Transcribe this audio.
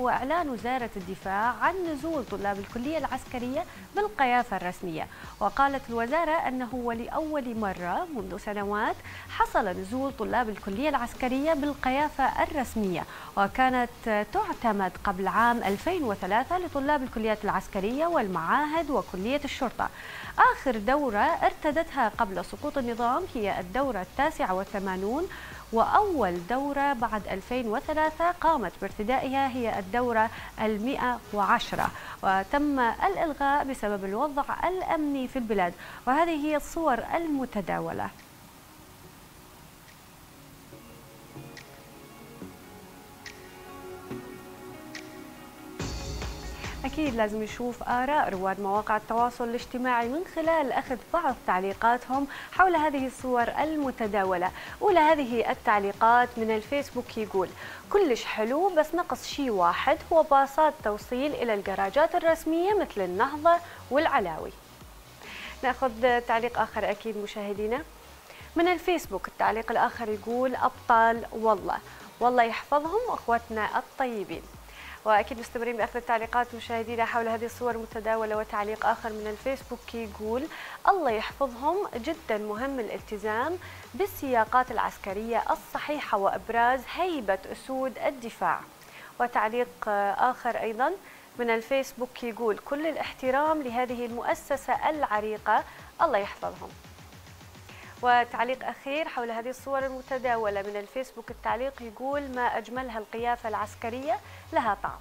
هو إعلان وزارة الدفاع عن نزول طلاب الكلية العسكرية بالقيافة الرسمية. وقالت الوزارة أنه ولأول مرة منذ سنوات حصل نزول طلاب الكلية العسكرية بالقيافة الرسمية وكانت تعتمد قبل عام 2003 لطلاب الكليات العسكرية والمعاهد وكلية الشرطة. آخر دورة ارتدتها قبل سقوط النظام هي الدورة التاسعة والثمانون وأول دورة بعد 2003 قامت بارتدائها هي الدورة المئة وعشرة. وتم الإلغاء بسبب الوضع الأمني في البلاد وهذه هي الصور المتداولة. أكيد لازم نشوف آراء رواد مواقع التواصل الاجتماعي من خلال أخذ بعض تعليقاتهم حول هذه الصور المتداولة. أولى هذه التعليقات من الفيسبوك يقول كلش حلو بس نقص شيء واحد هو باصات توصيل إلى الجراجات الرسمية مثل النهضة والعلاوي. نأخذ تعليق آخر أكيد مشاهدينا. من الفيسبوك التعليق الآخر يقول أبطال والله. والله يحفظهم أخوتنا الطيبين. وأكيد مستمرين بأخذ التعليقات مشاهدينا حول هذه الصور المتداولة وتعليق آخر من الفيسبوك يقول الله يحفظهم جدا مهم الالتزام بالسياقات العسكرية الصحيحة وإبراز هيبة أسود الدفاع. وتعليق آخر أيضا من الفيسبوك يقول كل الاحترام لهذه المؤسسة العريقة الله يحفظهم. وتعليق أخير حول هذه الصور المتداولة من الفيسبوك التعليق يقول ما أجملها القيافة العسكرية لها طعم.